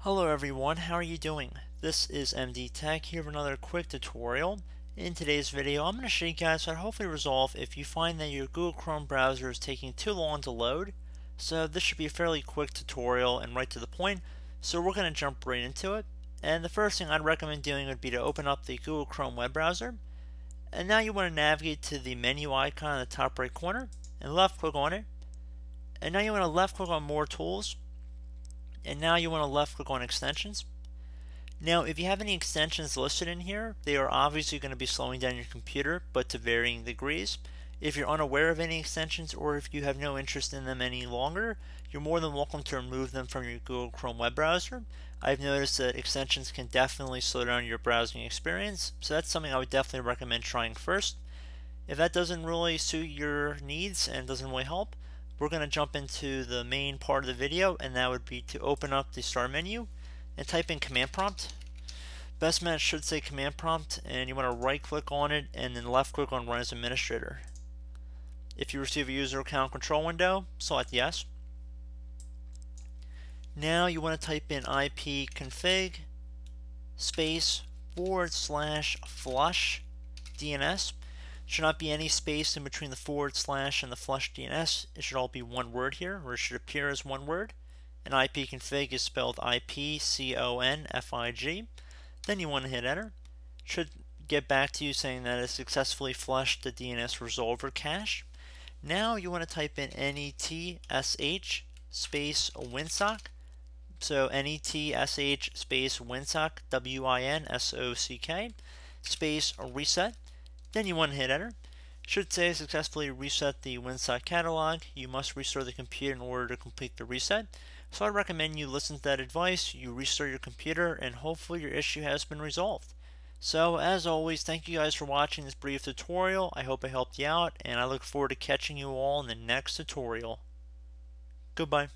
Hello everyone, how are you doing? This is MD Tech here with another quick tutorial. In today's video, I'm going to show you guys how to hopefully resolve if you find that your Google Chrome browser is taking too long to load. So this should be a fairly quick tutorial and right to the point, so we're going to jump right into it. And the first thing I'd recommend doing would be to open up the Google Chrome web browser. And now you want to navigate to the menu icon in the top right corner and left click on it. And now you want to left click on more tools and now you want to left click on extensions. Now if you have any extensions listed in here, they are obviously going to be slowing down your computer, but to varying degrees. If you're unaware of any extensions or if you have no interest in them any longer, you're more than welcome to remove them from your Google Chrome web browser. I've noticed that extensions can definitely slow down your browsing experience, so that's something I would definitely recommend trying first. If that doesn't really suit your needs and doesn't really help, we're going to jump into the main part of the video and that would be to open up the start menu and type in command prompt. Best match should say command prompt and you want to right click on it and then left click on run as administrator. If you receive a user account control window, select yes. Now you want to type in ipconfig space forward slash flush DNS should not be any space in between the forward slash and the flush DNS. It should all be one word here, or it should appear as one word. And ipconfig is spelled I-P-C-O-N-F-I-G. Then you want to hit enter. It should get back to you saying that it successfully flushed the DNS resolver cache. Now you want to type in netsh space winsock. So netsh space winsock, W-I-N-S-O-C-K, space reset. Then you want to hit enter. Should say successfully reset the Winsock catalog. You must restore the computer in order to complete the reset. So I recommend you listen to that advice, you restore your computer, and hopefully your issue has been resolved. So as always, thank you guys for watching this brief tutorial. I hope I helped you out, and I look forward to catching you all in the next tutorial. Goodbye.